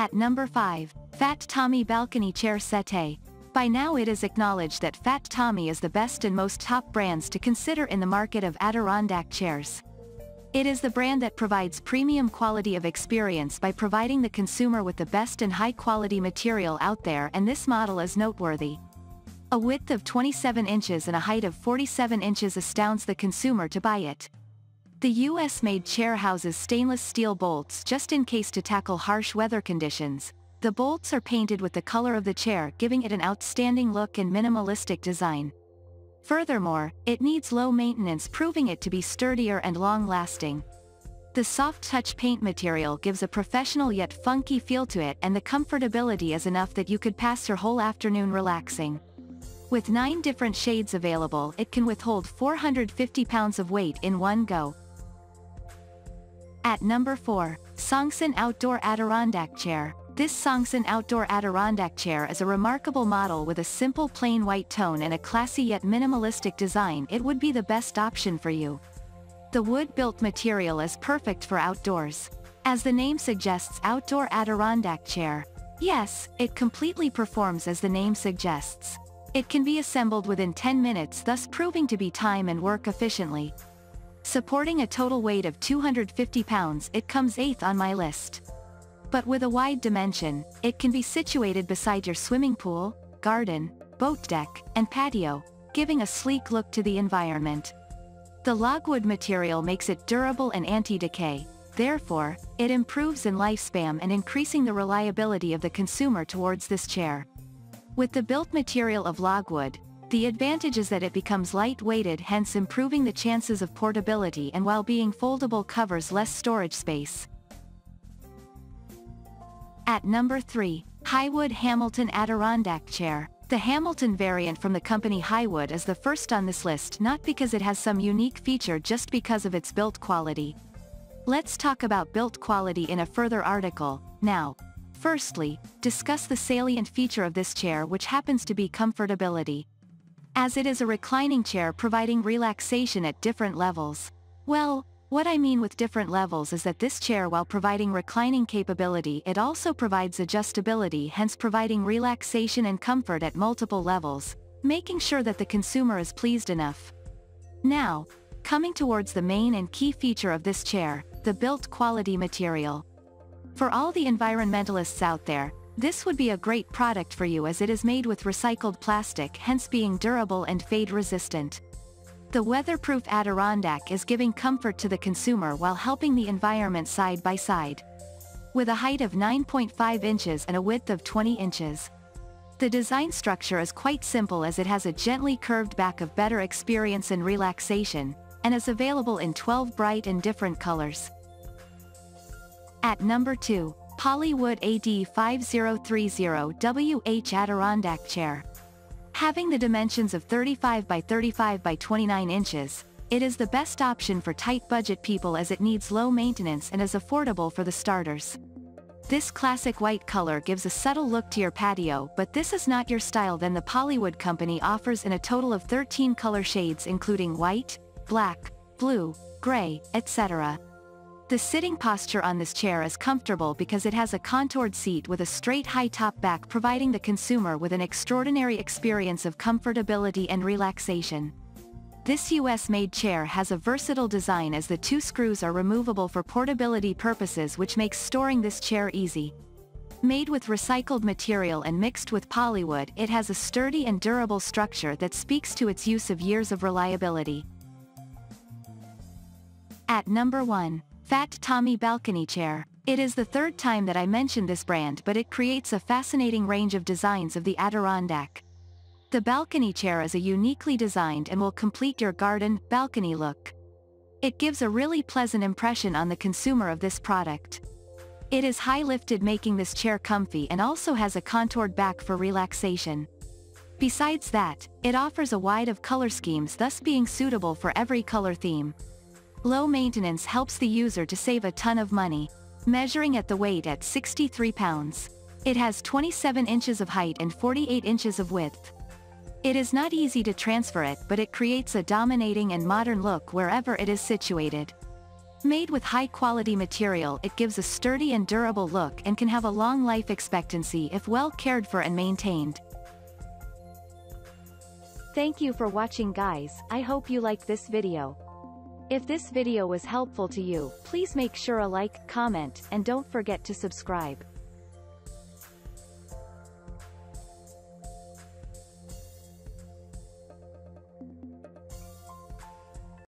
At number 5, Phat Tommy Balcony Chair Settee. By now it is acknowledged that Phat Tommy is the best and most top brands to consider in the market of Adirondack chairs. It is the brand that provides premium quality of experience by providing the consumer with the best and high-quality material out there and this model is noteworthy. A width of 27 inches and a height of 47 inches astounds the consumer to buy it. The US-made chair houses stainless steel bolts just in case to tackle harsh weather conditions. The bolts are painted with the color of the chair giving it an outstanding look and minimalistic design. Furthermore, it needs low maintenance proving it to be sturdier and long-lasting. The soft touch paint material gives a professional yet funky feel to it and the comfortability is enough that you could pass your whole afternoon relaxing. With 9 different shades available it can withhold 450 pounds of weight in one go. At number 4, Songsen Outdoor Adirondack Chair. This Songsen Outdoor Adirondack Chair is a remarkable model with a simple plain white tone and a classy yet minimalistic design it would be the best option for you. The wood-built material is perfect for outdoors. As the name suggests outdoor Adirondack chair. Yes, it completely performs as the name suggests. It can be assembled within 10 minutes thus proving to be time and work efficiently. Supporting a total weight of 250 pounds it comes 8th on my list. But with a wide dimension, it can be situated beside your swimming pool, garden, boat deck, and patio, giving a sleek look to the environment. The logwood material makes it durable and anti-decay, therefore, it improves in lifespan and increasing the reliability of the consumer towards this chair. With the built material of logwood, the advantage is that it becomes light-weighted hence improving the chances of portability and while being foldable covers less storage space. At number 3, Highwood Hamilton Adirondack Chair. The Hamilton variant from the company Highwood is the first on this list not because it has some unique feature just because of its built quality. Let's talk about built quality in a further article, now. Firstly, discuss the salient feature of this chair which happens to be comfortability as it is a reclining chair providing relaxation at different levels. Well, what I mean with different levels is that this chair while providing reclining capability it also provides adjustability hence providing relaxation and comfort at multiple levels, making sure that the consumer is pleased enough. Now, coming towards the main and key feature of this chair, the built quality material. For all the environmentalists out there, this would be a great product for you as it is made with recycled plastic hence being durable and fade resistant. The weatherproof Adirondack is giving comfort to the consumer while helping the environment side by side. With a height of 9.5 inches and a width of 20 inches. The design structure is quite simple as it has a gently curved back of better experience and relaxation, and is available in 12 bright and different colors. At number 2, Polywood AD5030WH Adirondack Chair. Having the dimensions of 35 by 35 by 29 inches, it is the best option for tight budget people as it needs low maintenance and is affordable for the starters. This classic white color gives a subtle look to your patio but this is not your style then the Polywood company offers in a total of 13 color shades including white, black, blue, gray, etc. The sitting posture on this chair is comfortable because it has a contoured seat with a straight high top back providing the consumer with an extraordinary experience of comfortability and relaxation. This US-made chair has a versatile design as the two screws are removable for portability purposes which makes storing this chair easy. Made with recycled material and mixed with polywood it has a sturdy and durable structure that speaks to its use of years of reliability. At number 1. Phat Tommy Balcony Chair. It is the third time that I mention this brand but it creates a fascinating range of designs of the Adirondack. The balcony chair is a uniquely designed and will complete your garden, balcony look. It gives a really pleasant impression on the consumer of this product. It is high lifted making this chair comfy and also has a contoured back for relaxation. Besides that, it offers a wide of color schemes thus being suitable for every color theme. Low maintenance helps the user to save a ton of money. Measuring at the weight at 63 pounds. It has 27 inches of height and 48 inches of width. It is not easy to transfer it but it creates a dominating and modern look wherever it is situated. Made with high-quality material it gives a sturdy and durable look and can have a long life expectancy if well cared for and maintained. Thank you for watching guys, I hope you like this video. If this video was helpful to you, please make sure a like, comment, and don't forget to subscribe.